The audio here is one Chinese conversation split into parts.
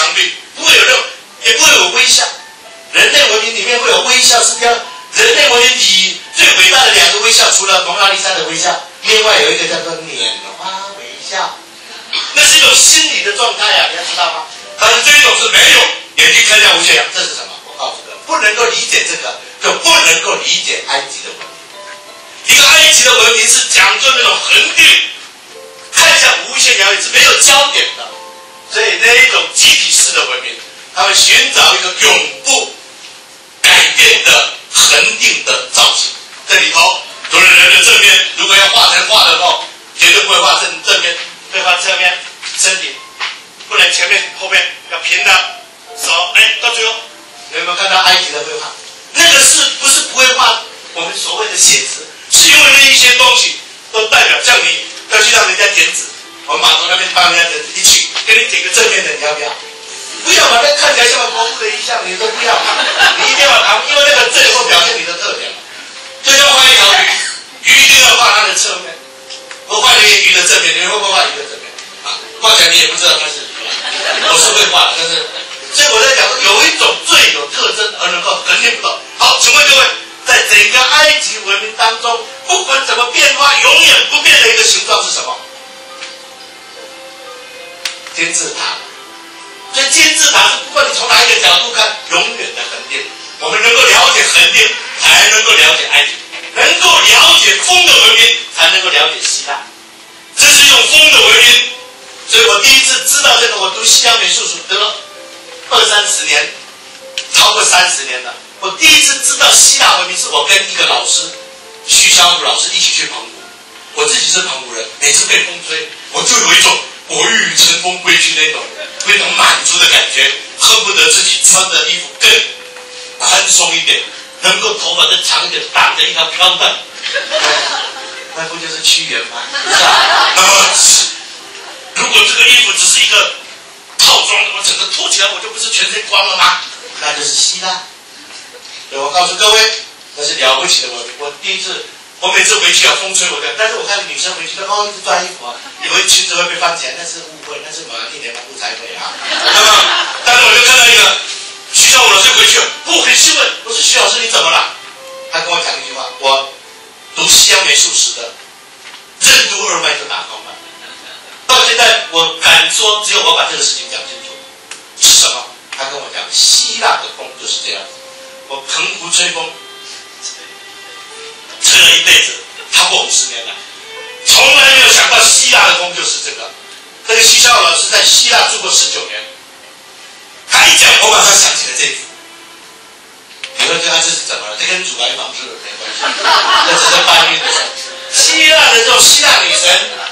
壁，要么靠着墙壁，不会有任何，也不会有微笑。人类文明里面会有微笑，是标人类文明里最伟大的两个微笑，除了蒙娜丽莎的微笑，另外有一个叫做拈花微笑，那是一种心理的状态呀，你要知道吗？但是这一种是没有眼睛看见无限阳，这是什么？我告诉各位，不能够理解这个，就不能够理解埃及的文明。一个埃及的文明是讲究那种恒定，看向无限遥远是没有焦点的，所以那一种集，他们寻找一个永不改变的恒定的造型。这里头除了人的正面，如果要画成画的话，绝对不会画正正面，会画侧面身体，不能前面后面要平的手。哎，到最后，有没有看到埃及的绘画？那个是不是不会画我们所谓的写字？是因为那一些东西都代表，像你要去让人家剪纸，我们码头那边帮人家剪，一起给你剪个正面的，你要不要？不要把，那看起来像个国父的一项，你都不要。你一定要旁，因为那个正会表现你的特点嘛。就像画一条鱼，鱼一定要画它的侧面。我画一个鱼的正面，你会不会画鱼的正面？啊，画起来你也不知道它是鱼。我是会画，但是，所以我在讲说，有一种最有特征而能够肯定不到。好，请问各位。在整个埃及文明当中，不管怎么变化，永远不变的一个形状是什么？金字塔。所以金字塔是不个角度看，永远的恒定。我们能够了解恒定，才能够了解埃及；能够了解风的文明，才能够了解希腊。这是用风的文明。所以我第一次知道这个，我读西洋美术史得了二三十年，超过三十年了。我第一次知道希腊文明，是我跟一个老师徐小虎老师一起去澎湖。我自己是澎湖人，每次被风吹，我就有一种我欲乘风归去那种那种满足的感觉，恨不得自己穿的衣服更宽松一点，能够头发再长一点，挡着一条飘带。那不就是屈原吗？是吧？那么，如果这个衣服只是一个套装，我整个脱起来，我就不是全身光了吗？那就是希腊。我告诉各位，那是了不起的。我我第一次，我每次回去啊，风吹我的。但是我看女生回去都哦一直穿衣服啊，以为裙子会被翻起来，那是误会，那是马一年 的不才会啊。那么，但是我就看到一个徐小武老师回去，我很兴奋。我说徐老师你怎么了？他跟我讲一句话：我读西洋美术史的，任督二脉就打通了。到现在我敢说，只有我把这个事情讲清楚，是什么？他跟我讲，希腊的风就是这样。我澎湖吹风，吹了一辈子，超过五十年了，从来没有想到希腊的风就是这个。这个西校老师在希腊住过十九年，他一讲，我马上想起了这句。你说这他这是怎么了？这跟阻来防治没关系，这只是搬运的。希腊的这种希腊女神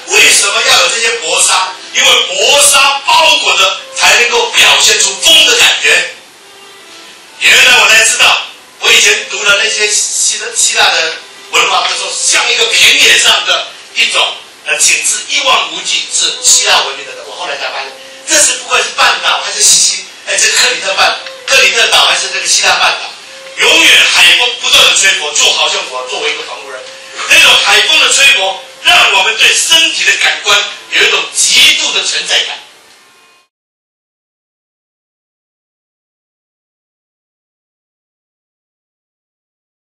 为什么要有这些薄纱？因为薄纱包裹着，才能够表现出风的感觉。原来我才知道，我以前读的那些希希腊的文化，他说像一个平野上的一种呃景致一望无际，是希腊文明的。我后来才发现，这是不管是半岛还是西西，哎，这克里特半克里特岛还是这个希腊半岛，永远海风不断的吹拂，就好像我作为一个法国人，那种海风的吹拂，让我们对身体的感官有一种极度的存在感。